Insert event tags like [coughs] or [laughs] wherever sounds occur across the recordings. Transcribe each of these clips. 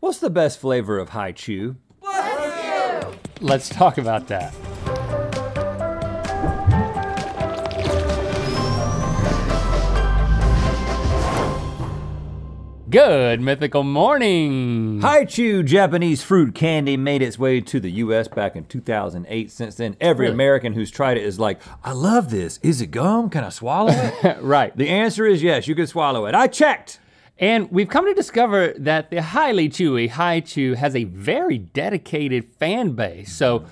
What's the best flavor of Hi-Chew? Let's talk about that. Good mythical morning. Chew Japanese fruit candy made its way to the US back in 2008. Since then, every Really? American who's tried it is like, I love this. Is it gum? Can I swallow it? [laughs] right. the answer is yes, you can swallow it. I checked. And we've come to discover that the highly chewy Hi-Chew has a very dedicated fan base. So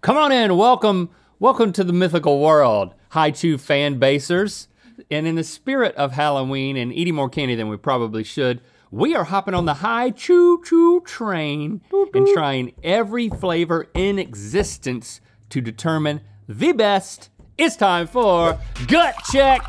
come on in, welcome, welcome to the mythical world, Hi-Chew fan basers. And in the spirit of Halloween and eating more candy than we probably should, we are hopping on the Hi-Chew Chew train and trying every flavor in existence to determine the best. It's time for Gut Check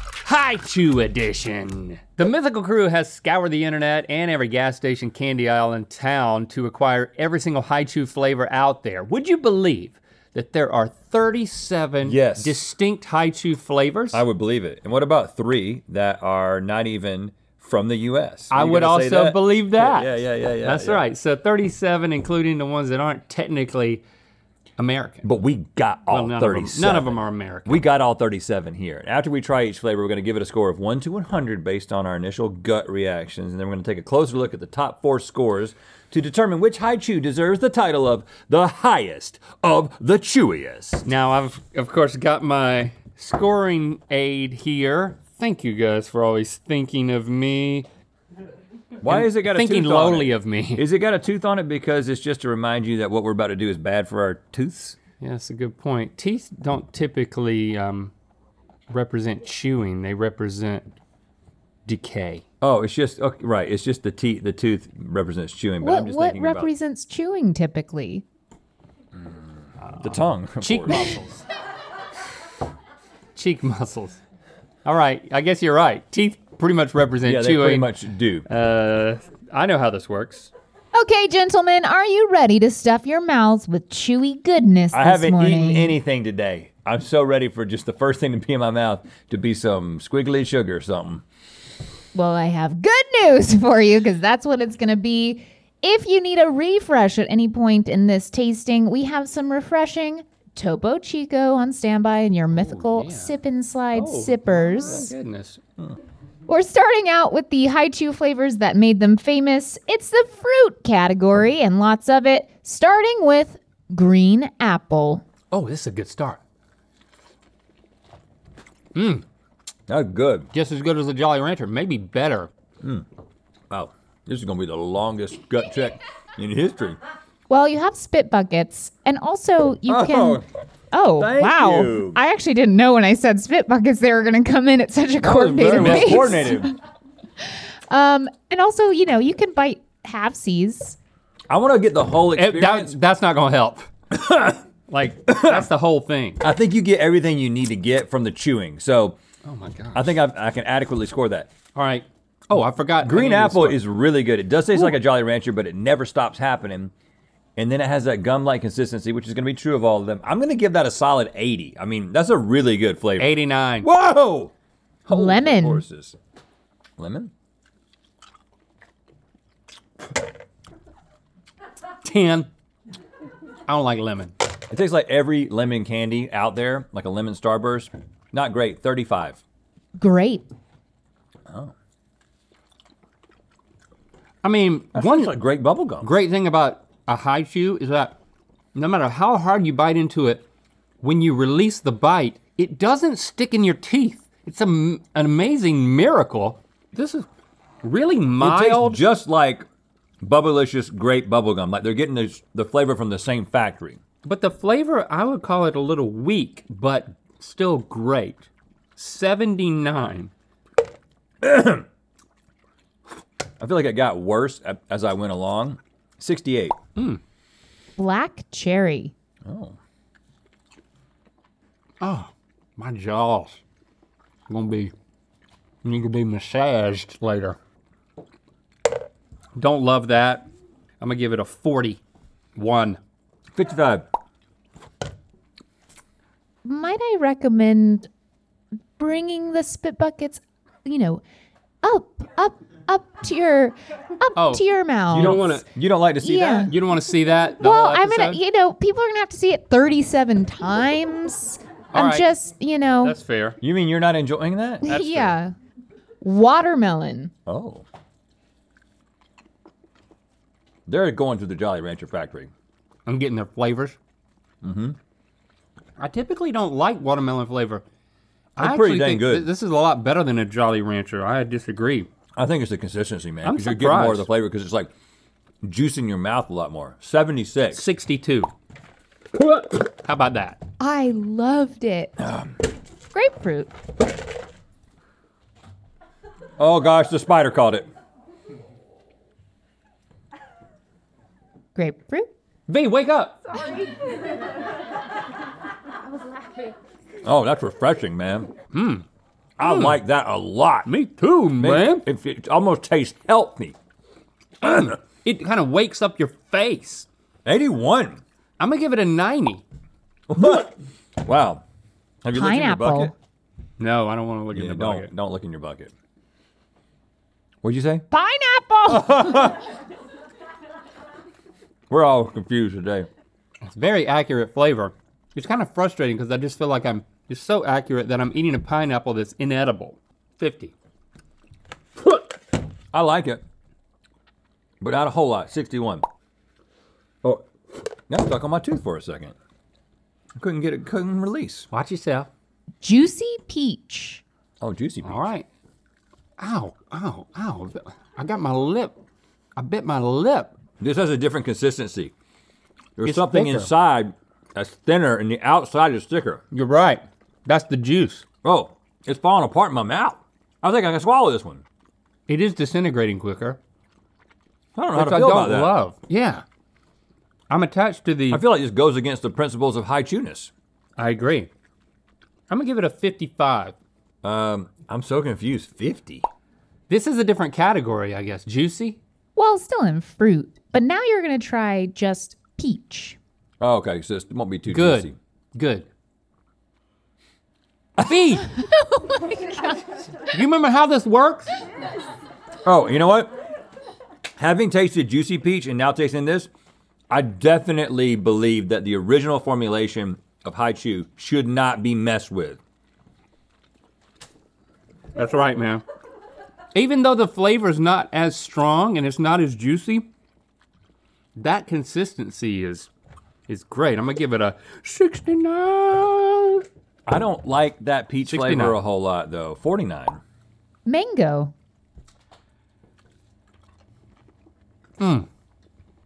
Chew Edition. The Mythical Crew has scoured the internet and every gas station candy aisle in town to acquire every single Chew flavor out there. Would you believe that there are 37 Yes. distinct Chew flavors? I would believe it. And what about three that are not even from the US? I would also that? believe that. Yeah, yeah, yeah, yeah. That's yeah. right. So 37, including the ones that aren't technically American. But we got all Well, none, of them, 37. none of them are American. We got all 37 here. After we try each flavor, we're gonna give it a score of 1 to 100 based on our initial gut reactions. And then we're gonna take a closer look at the top four scores to determine which Hi-Chew deserves the title of the highest of the chewiest. Now I've of course got my scoring aid here. Thank you guys for always thinking of me. Why is it got a thinking tooth on lowly it? of me. [laughs] Is it got a tooth on it because it's just to remind you that what we're about to do is bad for our tooths? Yeah, that's a good point. Teeth don't typically um, represent chewing; they represent decay. Oh, it's just okay, right. It's just the teeth. The tooth represents chewing, but What, I'm just what thinking about represents chewing typically? the tongue. Cheek course. muscles. [laughs] Cheek muscles. All right, I guess you're right. Teeth pretty much represent Yeah, they chewing. pretty much do. Uh, I know how this works. Okay, gentlemen, are you ready to stuff your mouths with chewy goodness I this haven't morning? eaten anything today. I'm so ready for just the first thing to be in my mouth to be some squiggly sugar or something. Well, I have good news [laughs] for you because that's what it's going to be. If you need a refresh at any point in this tasting, we have some refreshing Topo Chico on standby in your mythical yeah. sip and slide sippers. Oh, sippers. Goodness. We're starting out with the Hi-Chew flavors that made them famous. It's the fruit category and lots of it, starting with green apple. Oh, this is a good start. Mmm. That's good. Just as good as the Jolly Rancher, maybe better. Mmm. Wow, this is gonna be the longest gut check in history. Well, you have spit buckets, and also you Oh, can. Oh, thank wow. you. I actually didn't know when I said spit buckets they were going to come in at such a That was very coordinated well pace. coordinated. [laughs] Um, and also, you know, you can bite halfsies. I want to get the whole It- experience. that, that's not gonna help. [coughs] like, that's the whole thing. I think you get everything you need to get from the chewing. So Oh my god. I think I've, I can adequately score that. All right. Oh, I forgot. Green I to apple score. is really good. It does taste like a Jolly Rancher, but it never stops happening. And then it has that gum-like consistency, which is gonna be true of all of them. I'm gonna give that a solid 80. I mean, that's a really good flavor. 89. Whoa! Hold your Lemon. horses. Lemon? 10. I don't like lemon. It tastes like every lemon candy out there, like a lemon starburst. Not great. 35. Great. Oh. I mean, One one like great bubble gum. great thing about a Hi-Chew is that no matter how hard you bite into it, when you release the bite, it doesn't stick in your teeth. It's a, an amazing miracle. This is really It mild. tastes just like Bubblicious grape bubble gum. Like they're getting the, the flavor from the same factory. But the flavor, I would call it a little weak, but still great. 79. [coughs] I feel like it got worse as I went along. 68. Hmm. Black cherry. Oh, Oh, my jaws. Gonna be, need to be massaged later. Don't love that. I'm gonna give it a 41. 55. Might I recommend bringing the spit buckets, you know, up, up up to your up Oh, to your mouth. You don't want to. You don't like to see Yeah. that? You don't want to see that. The Well, whole I'm gonna, you know, people are gonna have to see it 37 times. All I'm right. just, you know, That's fair. You mean you're not enjoying that? [laughs] that's fair. yeah. Watermelon. Oh. They're going to the Jolly Rancher factory. I'm getting their flavors. Mm-hmm. I typically don't like watermelon flavor. I They're pretty actually dang think good. th- this is a lot better than a Jolly Rancher. I disagree. I think it's the consistency, man. Because you're getting more of the flavor because it's like juice in your mouth a lot more. 76. 62. How about that? I loved it. Grapefruit. Oh gosh, the spider caught it. Grapefruit. V, wake up. [laughs] Oh, that's refreshing, man. Mm. I hmm. like that a lot. Me too, man. It, it almost tastes healthy. [clears throat] It kind of wakes up your face. 81. I'm gonna give it a 90. [laughs] wow. Have you looked in your Pineapple. bucket? No, I don't want to look Yeah, in the don't bucket. don't look in your bucket. What'd you say? Pineapple. [laughs] [laughs] We're all confused today. It's very accurate flavor. It's kind of frustrating because I just feel like I'm it's so accurate that I'm eating a pineapple that's inedible. 50. I like it, but not a whole lot. 61. Oh, got stuck on my tooth for a second. I couldn't get it, couldn't release. Watch yourself. Juicy peach. Oh, juicy peach. All right. Ow, ow, ow. I got my lip. I bit my lip. This has a different consistency. There's It's something thicker. inside that's thinner, and the outside is thicker. You're right. That's the juice. Oh, it's falling apart in my mouth. I think I can swallow this one. It is disintegrating quicker. I don't know how Which to I feel don't about that. love. Yeah. I'm attached to the. I feel like this goes against the principles of high chewness. I agree. I'm gonna give it a 55. Um, I'm so confused. 50. This is a different category, I guess. Juicy. Well, still in fruit. But now you're going to try just peach. Oh, okay, so it won't be too Good. juicy. Good. B. Oh [laughs] You remember how this works? Oh, you know what? Having tasted juicy peach and now tasting this, I definitely believe that the original formulation of Hi-Chew should not be messed with. That's right, man. Even though the flavor is not as strong and it's not as juicy, that consistency is is great. I'm gonna give it a 69. I don't like that peach 69. flavor a whole lot though. 49. Mango. Hmm.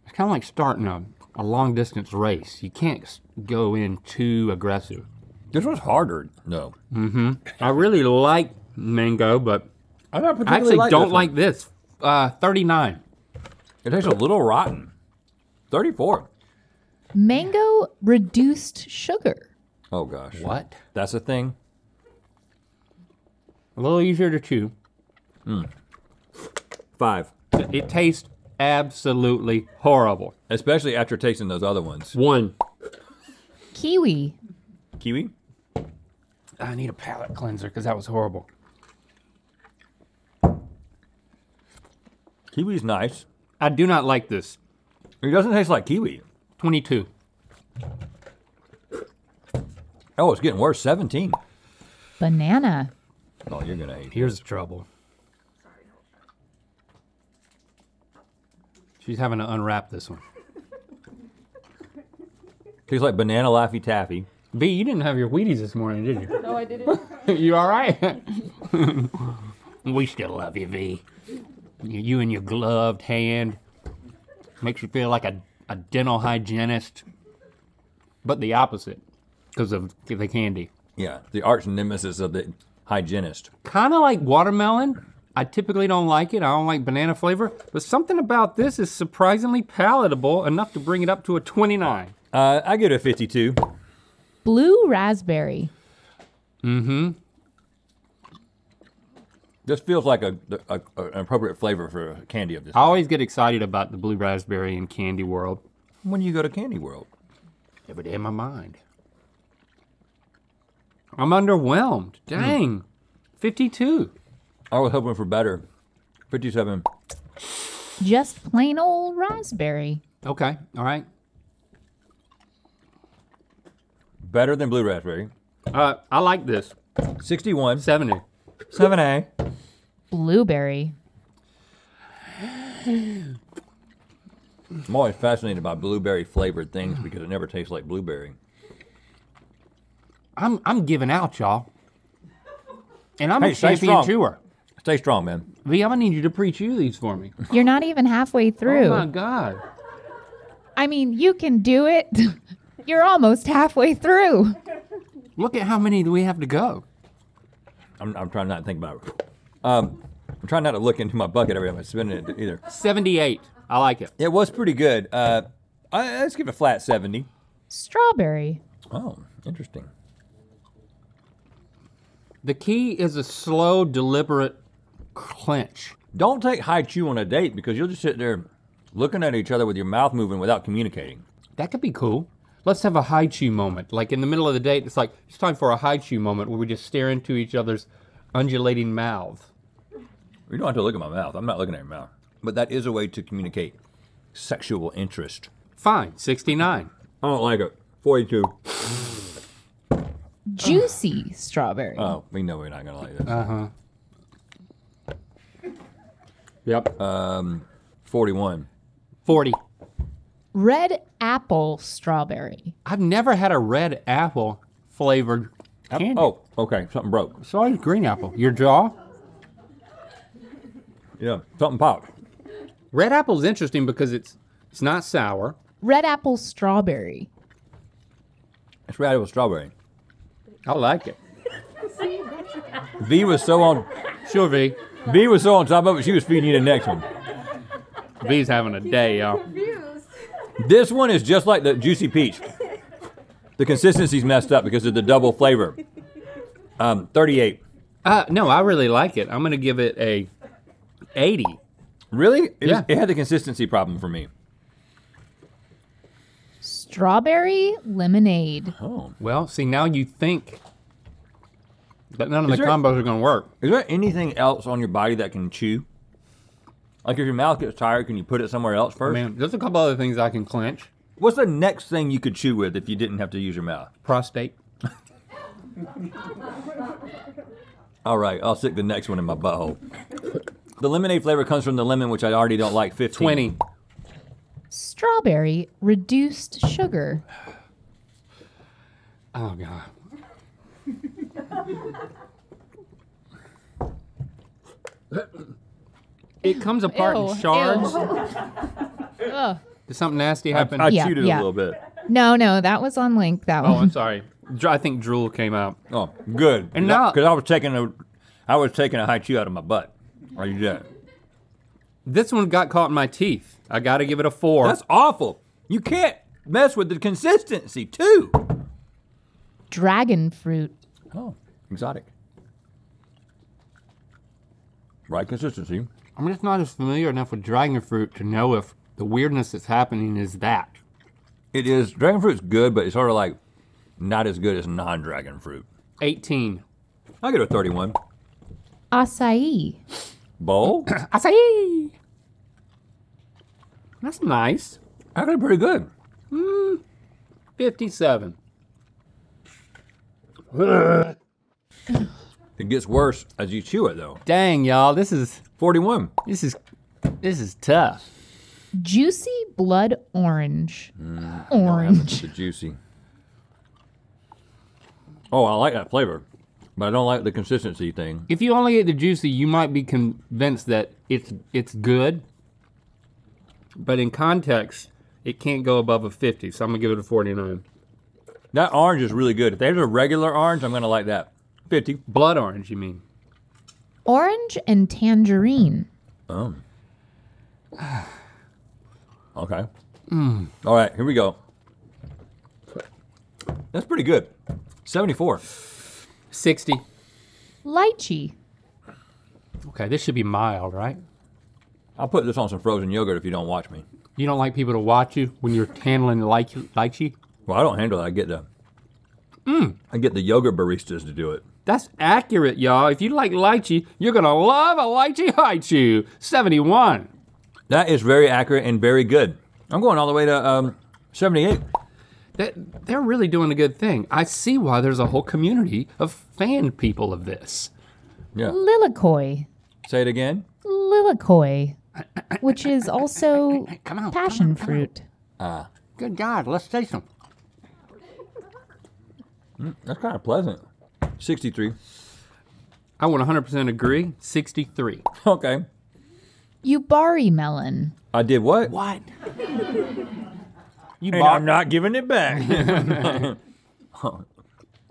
It's kind of like starting a, a long distance race. You can't go in too aggressive. This was harder. though. No. Mhm. I really like mango, but I don't I actually like don't this like this. Uh, 39. It tastes a little rotten. 34. Mango reduced sugar. Oh gosh. What? That's a thing. A little easier to chew. Hmm. Five. It tastes absolutely horrible. Especially after tasting those other ones. One. Kiwi. Kiwi? I need a palate cleanser because that was horrible. Kiwi's nice. I do not like this. It doesn't taste like kiwi. 22. Oh, it's getting worse. 17. Banana. Oh, you're gonna hate. Here's the trouble. She's having to unwrap this one. Tastes like banana laffy taffy. B, you didn't have your Wheaties this morning, did you? No, I didn't. [laughs] you all right? [laughs] we still love you, V. You you and your gloved hand makes you feel like a, a dental hygienist, but the opposite because of the candy. Yeah, the arch nemesis of the hygienist. Kind of like watermelon. I typically don't like it. I don't like banana flavor, but something about this is surprisingly palatable enough to bring it up to a 29. Uh, I give it a 52. Blue raspberry. Mm-hmm. This feels like a, a, a- an appropriate flavor for a candy of this. I always get excited about the blue raspberry in candy world. When do you go to Candy World, Every day in my mind. I'm underwhelmed. Dang. 52. I was hoping for better. 57. Just plain old raspberry. Okay, all right. Better than blue raspberry. Uh, I like this. 61. 70. 7A. Blueberry. I'm always fascinated by blueberry flavored things because it never tastes like blueberry. I'm I'm giving out, y'all. And I'm Hey, a stay champion strong. chewer. Stay strong, man. V, I'm gonna need you to pre-chew these for me. You're not even halfway through. Oh my god. I mean, you can do it. [laughs] You're almost halfway through. Look at how many do we have to go. I'm, I'm trying not to think about it. Um, I'm trying not to look into my bucket every time I spin it either. 78. I like it. It was pretty good. Uh, I, let's give it a flat 70. Strawberry. Oh, interesting. The key is a slow, deliberate clench. Don't take Hi-Chew on a date because you'll just sit there looking at each other with your mouth moving without communicating. That could be cool. Let's have a Hi-Chew moment. Like in the middle of the date, it's like it's time for a Hi-Chew moment where we just stare into each other's undulating mouths. You don't have to look at my mouth. I'm not looking at your mouth. But that is a way to communicate sexual interest. Fine, 69. I don't like it. 42. Juicy strawberry. Oh, we know we're not going to like this. Uh huh. Yep. 41. 40. Red apple strawberry. I've never had a red apple flavored candy. Oh, okay. Something broke. so it's green apple. Your jaw? Yeah, something popped. Red apple's interesting because it's it's not sour. Red apple strawberry. It's red apple strawberry. I like it. V was so on. Sure, V. V was so on top of it. She was feeding you the next one. V's having a day, y'all. This one is just like the juicy peach. The consistency's messed up because of the double flavor. Um, 38. Uh, no, I really like it. I'm gonna give it a 80. Really? It, Yeah. it had the consistency problem for me. Strawberry lemonade. Oh. Well, see, now you think that none of Is the there- combos are gonna work. Is there anything else on your body that can chew? Like if your mouth gets tired, can you put it somewhere else first? Man, there's a couple other things I can clench. What's the next thing you could chew with if you didn't have to use your mouth? Prostate. [laughs] All right, I'll stick the next one in my butthole. The lemonade flavor comes from the lemon, which I already don't like. 15. 20. Strawberry reduced sugar. Oh god. [laughs] it comes apart Ew, in shards. [laughs] Ugh. Did something nasty happen? I Yeah, chewed it yeah. a little bit. No, no, that was on link. That oh, one. I'm sorry. Dr- I think drool came out. Oh, good. And now- because I was taking a, I was taking a Hi-Chew out of my butt. Are you dead? This one got caught in my teeth. I got to give it a four. That's awful. You can't mess with the consistency too. Dragon fruit. Oh, exotic. Right consistency. I'm just not as familiar enough with dragon fruit to know if the weirdness that's happening is that. It is dragon fruit's good, but it's sort of like not as good as non-dragon fruit. 18. I give it a 31. Acai. Bowl? [coughs] Acai! That's nice. Actually, pretty good. Hmm, 57. [sighs] It gets worse as you chew it, though. Dang, y'all, this is 41. this is this is tough. Juicy blood orange. Mm, it's Orange. the juicy. Oh, I like that flavor, but I don't like the consistency thing. If you only ate the juicy, you might be convinced that it's it's good. But in context, it can't go above a 50, so I'm gonna give it a 49. That orange is really good. If there's a regular orange, I'm gonna like that. 50. Blood orange, you mean? Orange and tangerine. Oh. [sighs] Okay. Mm. All right, here we go. That's pretty good. 74. 60. Lychee. Okay, this should be mild, right? I'll put this on some frozen yogurt if you don't watch me. You don't like people to watch you when you're handling the lychee? lychee? Well, I don't handle it. I get the I get the yogurt baristas to do it. That's accurate, y'all. If you like lychee, you're gonna love a lychee Hi-Chew. 71. That is very accurate and very good. I'm going all the way to um, 78. That, they're really doing a good thing. I see why there's a whole community of fan people of this. Yeah. Lilikoi. Say it again. Lilikoi. Which is also Come on. passion fruit. Uh. Good God, let's taste them. Mm, that's kind of pleasant. 63. I would 100% agree. 63. Okay. Yubari melon. I did what? What? You And bought I'm not giving it back. Mmm. [laughs]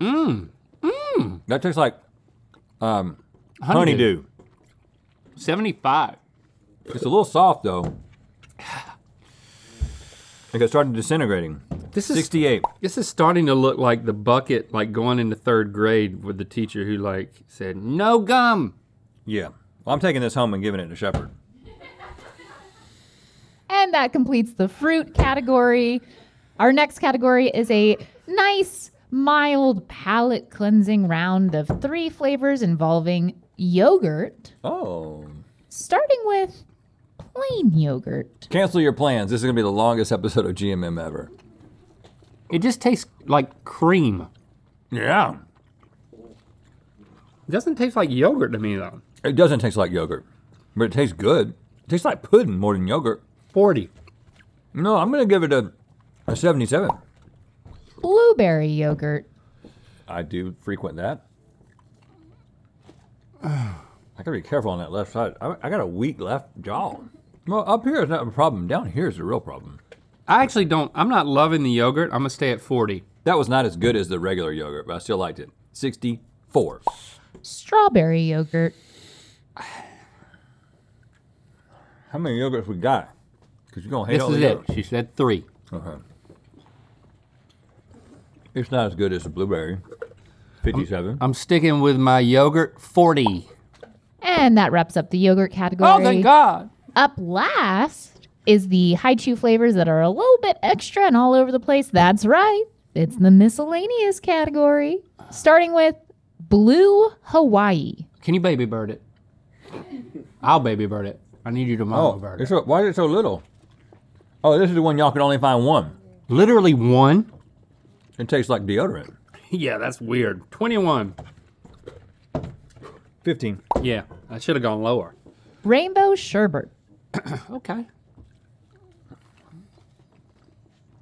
[laughs] Mmm. That tastes like um, honeydew. 75. It's a little soft though. Like it started disintegrating. This is 68. This is starting to look like the bucket, like going into third grade with the teacher who like said, no gum. Yeah. Well, I'm taking this home and giving it to Shepherd. And that completes the fruit category. Our next category is a nice, mild palate cleansing round of three flavors involving yogurt, Oh. starting with plain yogurt. Cancel your plans. This is going to be the longest episode of GMM ever. It just tastes like cream. Yeah. It doesn't taste like yogurt to me though. It doesn't taste like yogurt, but it tastes good. It tastes like pudding more than yogurt. 40. No, I'm going to give it a, a 77. Blueberry yogurt. I do frequent that. [sighs] I gotta be careful on that left side. I, I got a weak left jaw. Well, up here is not a problem. Down here is the real problem. I actually don't, I'm not loving the yogurt. I'm gonna stay at 40. That was not as good as the regular yogurt, but I still liked it. 64. Strawberry yogurt. How many yogurts we got? Because you're going to hate This all is the it. yogurts. She said three. Okay. It's not as good as the blueberry. 57. I'm sticking with my yogurt 40. And that wraps up the yogurt oh, category. Oh, thank God. Up last is the Hi-Chew flavors that are a little bit extra and all over the place. That's right. It's the miscellaneous category. Starting with blue Hawaii. Can you baby bird it? I'll baby bird it. I need you to mama oh, bird it's it. so, why is it so little? Oh, this is the one y'all can only find one. Literally one? It tastes like deodorant. [laughs] Yeah, that's weird. 21. 15. Yeah, I should have gone lower. Rainbow sherbet. [coughs] Okay.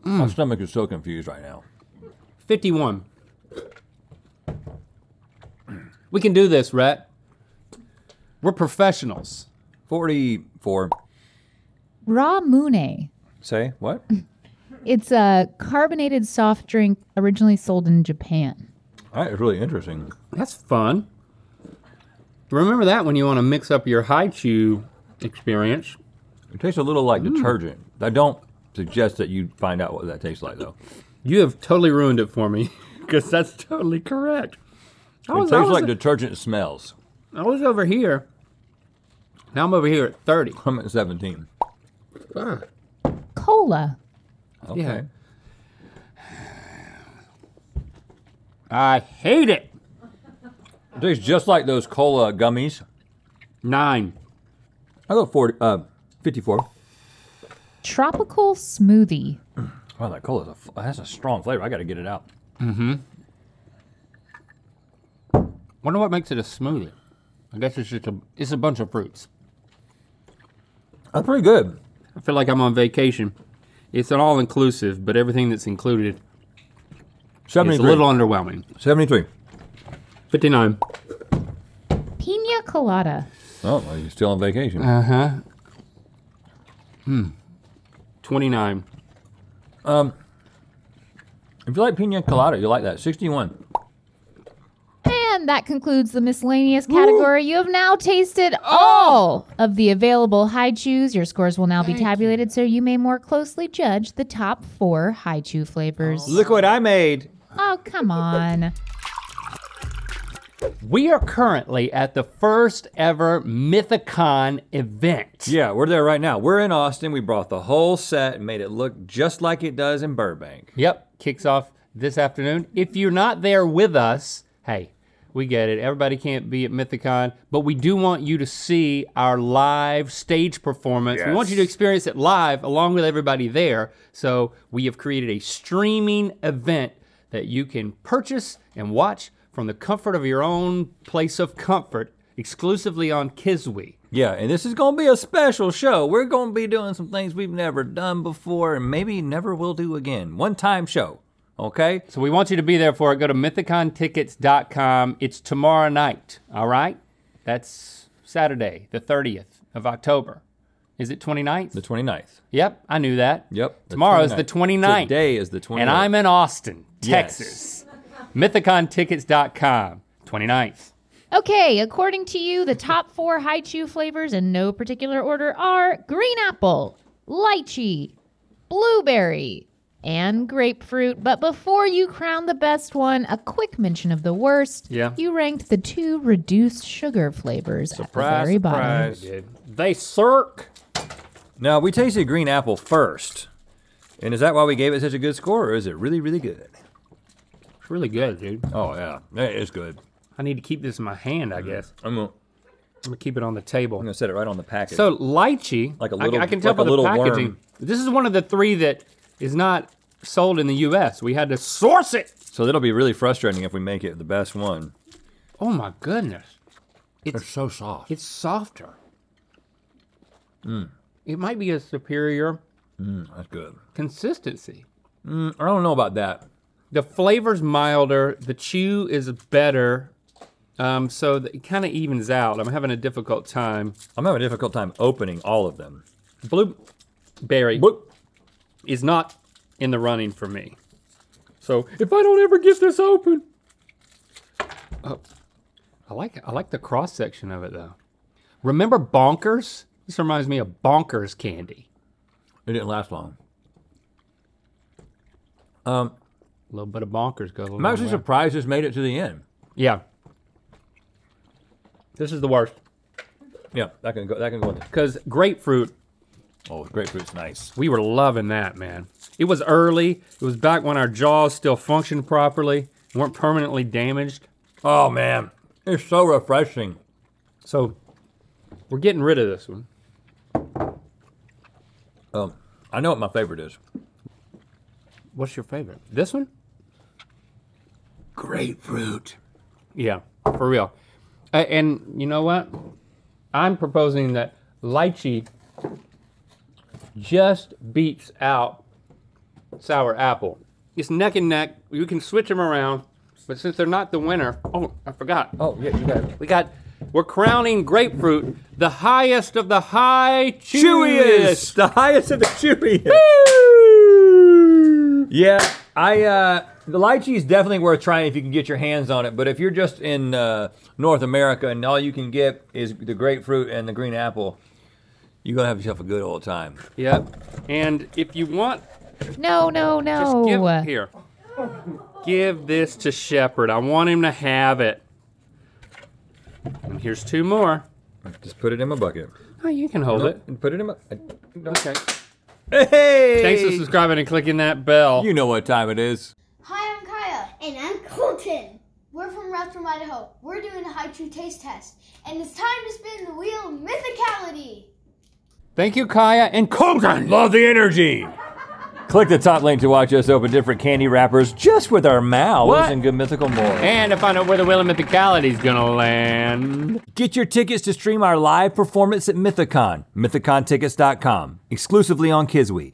My mm. stomach is so confused right now. 51. We can do this, Rhett. We're professionals. 44. Ramune. Say what? [laughs] It's a carbonated soft drink originally sold in Japan. that is really interesting. That's fun. Remember that when you want to mix up your Hi-Chew experience. It tastes a little like detergent. Mm. I don't suggest that you find out what that tastes like, though. You have totally ruined it for me [laughs] because that's totally correct. I It was, I, tastes was, like detergent smells. I was over here. Now I'm over here at 30. I'm at 17. Ah. Cola. Okay. Yeah. I hate it. It tastes just like those cola gummies. Nine. I go 40, uh, 54. Tropical smoothie. Wow, that cola has a strong flavor. I got to get it out. Mhm. Wonder what makes it a smoothie. I guess it's just a it's a bunch of fruits. That's pretty good. I feel like I'm on vacation. It's an all inclusive, but everything that's included is 73. a little underwhelming. 73. 59. Pina colada. Oh, well, you're still on vacation. Uh huh. Hmm. 29. Um, if you like pina colada, you like that. 61. And that concludes the miscellaneous category. You have now tasted all of the available Hi-Chews. Your scores will now be tabulated so you may more closely judge the top four Hi-Chew flavors. Look what I made. Oh, come on. [laughs] We are currently at the first ever Mythicon event. Yeah, we're there right now. We're in Austin. We brought the whole set and made it look just like it does in Burbank. Yep, kicks off this afternoon. If you're not there with us, hey, We get it. Everybody can't be at Mythicon, but we do want you to see our live stage performance. We want you to experience it live along with everybody there. So we have created a streaming event that you can purchase and watch from the comfort of your own place of comfort exclusively on Kiswe. Yeah, and this is going to be a special show. We're going to be doing some things we've never done before and maybe never will do again. One time show, okay? So we want you to be there for it. Go to mythicontickets.com. It's tomorrow night, all right? That's Saturday, the 30th of October. Is it 29th? The 29th. Yep, I knew that. Yep. the Tomorrow is the 29th. Today is the 29th. And I'm in Austin, Yes. Mythicontickets.com, 29th. Okay, according to you, the top [laughs] four Hi-Chew flavors in no particular order are green apple, lychee, blueberry, and grapefruit. But before you crown the best one, a quick mention of the worst. Yeah. You ranked the two reduced sugar flavors at the Surprise, very bottom. surprise. They circ. Now, we tasted green apple first. And is that why we gave it such a good score, or is it really, really good? It's really good, dude. Oh, yeah. It is good. I need to keep this in my hand, I mm-hmm. guess. I'm gonna, I'm gonna keep it on the table. I'm to set it right on the package. So lychee, Like a I- little- I, can tell like a by the packaging. worm. This is one of the three that is not sold in the U.S. We had to source it. so that'll be really frustrating if we make it the best one. Oh my goodness, It's so soft. it's softer. Mm. It might be a superior mm, That's good. consistency. Mm, I don't know about that. The flavor's milder. The chew is better. Um, so it kind of evens out. I'm having a difficult time. I'm having a difficult time opening all of them. Blueberry is not in the running for me. So if I don't ever get this open, oh, I like I like the cross section of it though. Remember Bonkers? This reminds me of Bonkers candy. It didn't last long. A little bit of Bonkers goes. I'm actually surprised this made it to the end. Yeah. This is the worst Yeah, that can go. That can go because grapefruit. Oh, grapefruit's nice. We were loving that man. It was early. It was back when our jaws still functioned properly, weren't permanently damaged. Oh man, it's so refreshing. So we're getting rid of this one. Um, I know what my favorite is. What's your favorite? This one? Grapefruit. Yeah, for real. A- and you know what? I'm proposing that lychee just beats out sour apple. It's neck and neck. You can switch them around, but since they're not the winner, oh, I forgot. Oh yeah, you got it. We got, we're crowning grapefruit the highest of the high Chewiest, chewiest. the highest of the chewiest. Yeah, I uh the lychee is definitely worth trying if you can get your hands on it. But if you're just in uh, North America and all you can get is the grapefruit and the green apple, you're gonna have yourself a good old time. Yep. And if you want, No, no, just no. give here. Give this to Shepherd. I want him to have it. And here's two more. Just put it in my bucket. Oh, you can hold it. And put it in my. Okay. Hey! Thanks for subscribing and clicking that bell. You know what time it is. Hi, I'm Kaya. And I'm Colton. We're from Rats from Idaho. We're doing a Hi-Chew taste test. And it's time to spin the wheel of mythicality. Thank you, Kaya and Colton. Love the energy. Click the top link to watch us open different candy wrappers just with our mouths What? and good mythical more. And to find out where the Wheel of Mythicality is gonna land. Get your tickets to stream our live performance at Mythicon, mythicontickets.com, exclusively on Kiswe.